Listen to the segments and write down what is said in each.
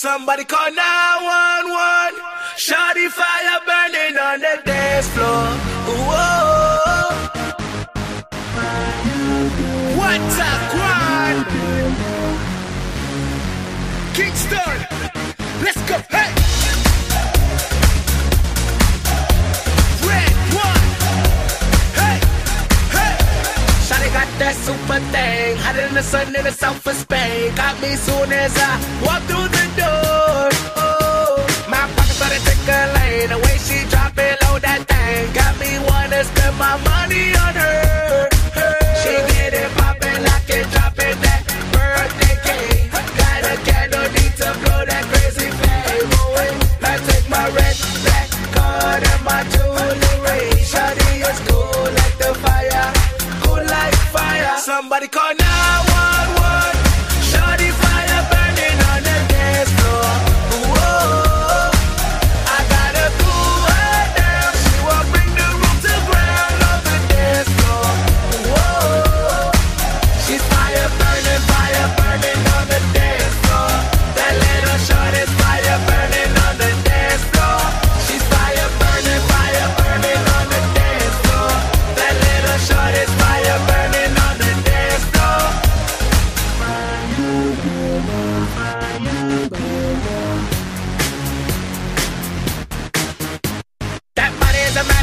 Somebody call 911. Shawty fire burning on the dance floor. Whoa. What's a quad? Kingston. Let's go. Hey. Red one. Hey. Hey. Shawty got that super thing. Hotter than the sun in the south of Spain. Got me soon as I walk through the my money on her. She get it poppin', lock it, drop it, that birthday cake. Got a candle, need to blow that crazy flame. I take my red, black card and my jewelry. Shawty is cool like the fire, cool like fire. Somebody call 911.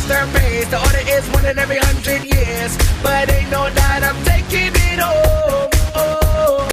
Masterpiece. The order is one in every hundred years. But ain't no doubt